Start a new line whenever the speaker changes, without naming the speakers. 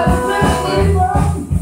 Oh.